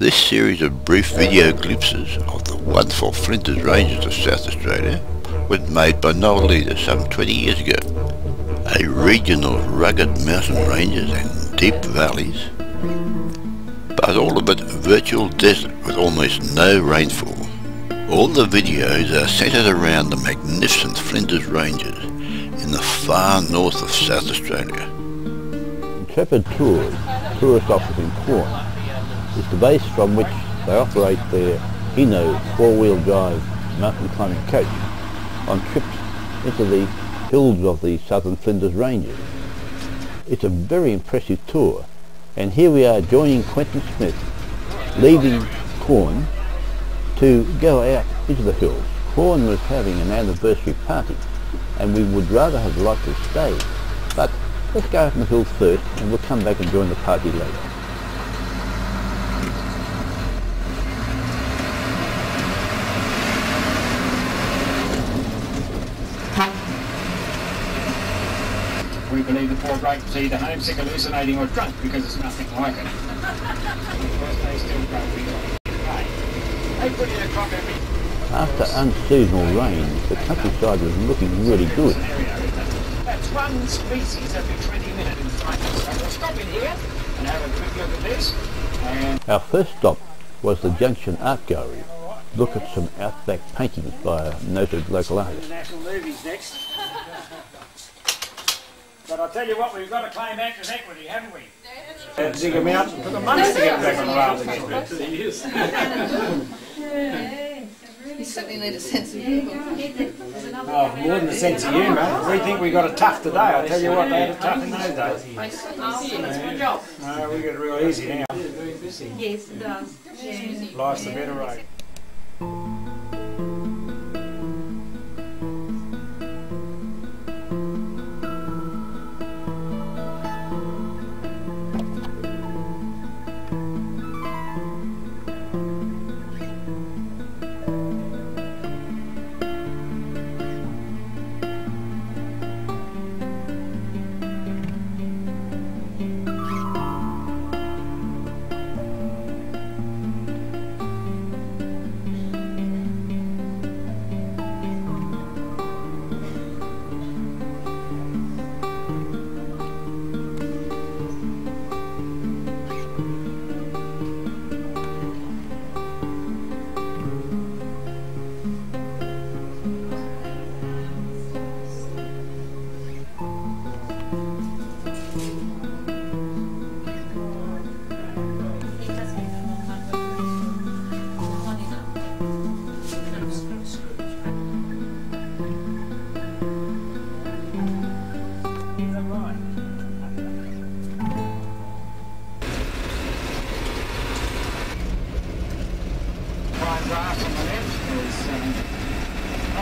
This series of brief video glimpses of the wonderful Flinders Ranges of South Australia was made by Noel Leader some 20 years ago. A region of rugged mountain ranges and deep valleys, but all of it virtual desert with almost no rainfall. All the videos are centred around the magnificent Flinders Ranges in the far north of South Australia. Intrepid Tours, tourist office in Quorn, is the base from which they operate their Hino four-wheel drive mountain climbing coach on trips into the hills of the southern Flinders Ranges. It's a very impressive tour and here we are joining Quentin Smith leaving Quorn to go out into the hills. Quorn was having an anniversary party and we would rather have liked to stay but let's go up in the hills first and we'll come back and join the party later. We the poor bloke was either homesick, hallucinating or drunk because it's nothing like it. they still broke. We got to pay. They put in a crop every After unseasonal rains, the countryside was looking really good. scenario, isn't it? That's one species every 20 minutes in. So we'll stop in here and have a quick look at this. Our first stop was the Junction Art Gallery. Look at some outback paintings by a noted local artist. national movies next. But I'll tell you what, we've got to claim actors' equity, haven't we? Dig them out and took a month to get back on the rails again. You certainly need a sense of humour. Oh, more than a sense of humour. We think we got it tough today. I'll tell you what, they had it tough in those days. Oh, no, we get it real easy now. Yes, it does. Life's a better road.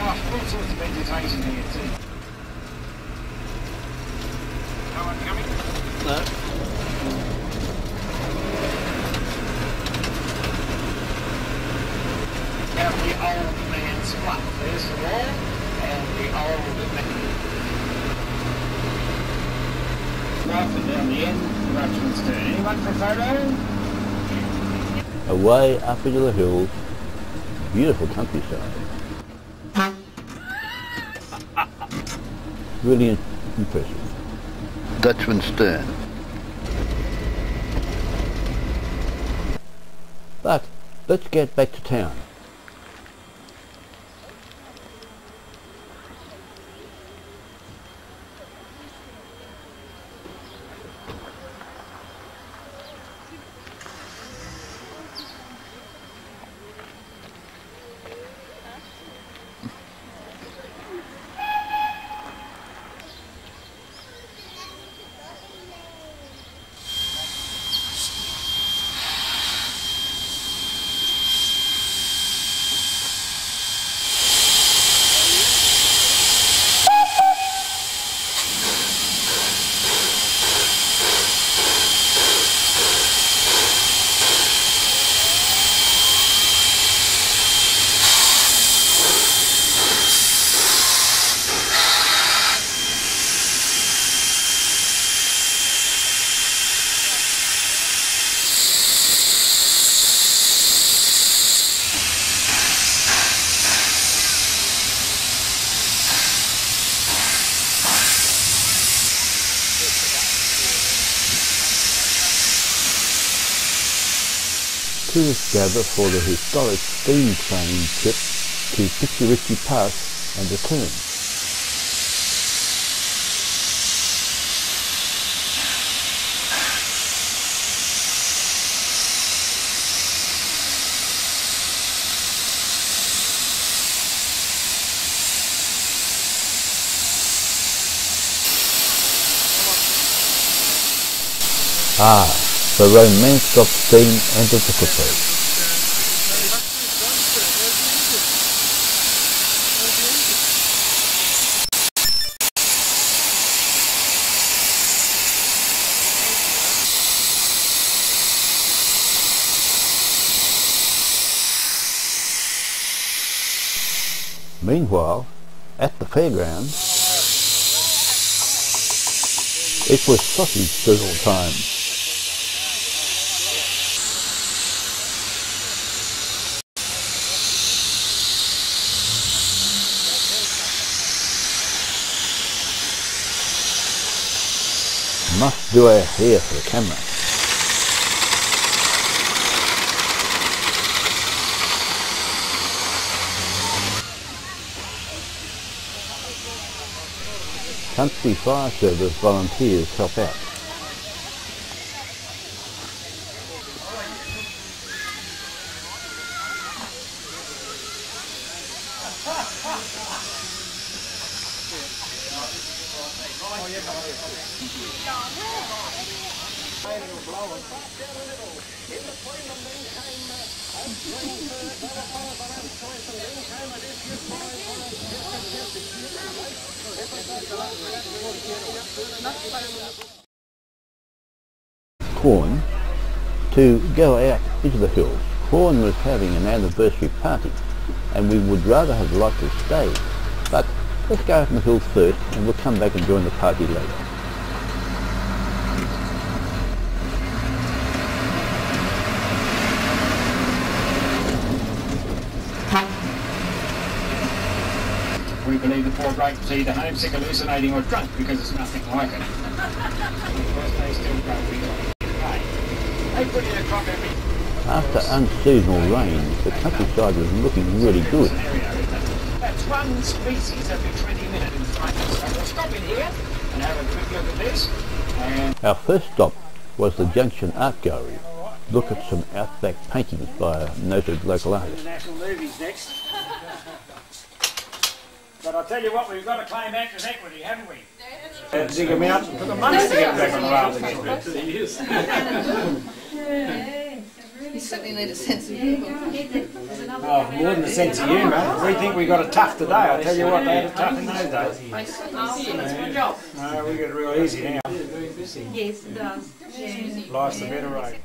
Oh, all sorts of vegetation here too. No one coming? The old man's flat. There's the wall and the old man. Right and down the end. Anyone for a photo? Away up into the hills, beautiful countryside. Really impressive. Dutchman Stern. But let's get back to town. Gather for the historic steam train trip to Pitchie Pass and return. Ah, the romance of steam and antiquity. Meanwhile, at the fairground, it was sausage sizzle time. Must do our hair for the camera. Country Fire Service volunteers help out. Quorn to go out into the hills. Quorn was having an anniversary party and we would rather have liked to stay. But let's go out in the hills first and we'll come back and join the party later. We believe the poor bloke was either homesick, hallucinating or drunk because it's nothing like it. of course, they still broke. We got to pay. They put in a crop every After unseasonal rains, the countryside was looking really good. scenario, isn't it? That's one species every 20 minutes in. So we'll stop in here and have a quick look at this. And Our first stop was the Junction Art Gallery. Look at some outback paintings by a noted local artist. international movies next. But I'll tell you what, we've got to claim actors' equity, haven't we? Uh, dig them out and put the money to get back on the rails again. You certainly need a sense of humour. Oh, more than a sense of humour. We think we got it tough today. I tell you what, they had it tough in those days. I certainly my job. No, we get it real easy now. Yes, it does. Life's the better road.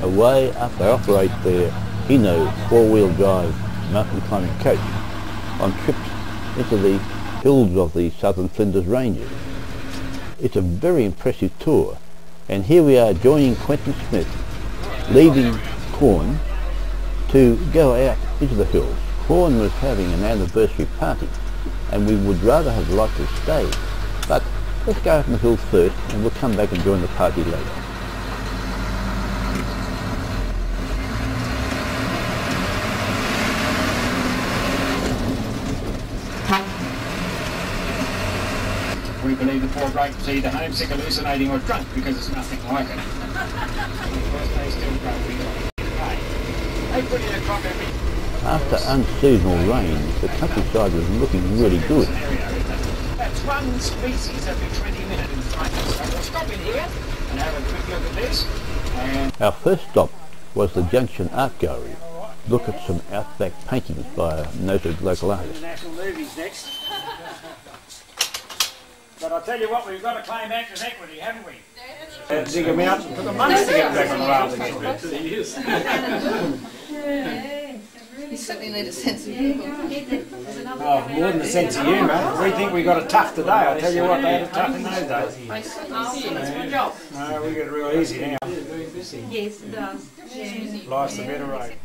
Away up they operate their Hino four-wheel drive mountain climbing coach on trips into the hills of the southern Flinders Ranges. It's a very impressive tour and here we are joining Quentin Smith leaving Quorn to go out into the hills. Quorn was having an anniversary party and we would rather have liked to stay let's go up in the hills first and we'll come back and join the party later. We believe the poor bloke was either homesick, hallucinating or drunk because it's nothing like it. they still broke. We got to pay. They put in a crop every After unseasonal rain, the countryside was looking really good. scenario, isn't it? That's one species every 20 minutes in front. So we'll stop in here and have a quick look at this. And Our first stop was the Junction Art Gallery. Look at some outback paintings by a noted local artist. International movies next. But I'll tell you what, we've got to claim actors' equity, haven't we? Uh, dig them out and took a month to get back on the rails again. You certainly need a sense of humour. Oh, more than a sense of humour. We think we got it tough today. I'll tell you what, they had it tough in those days. I certainly That's my job. No, we get real easy now. Yes, it does. Life's the better road.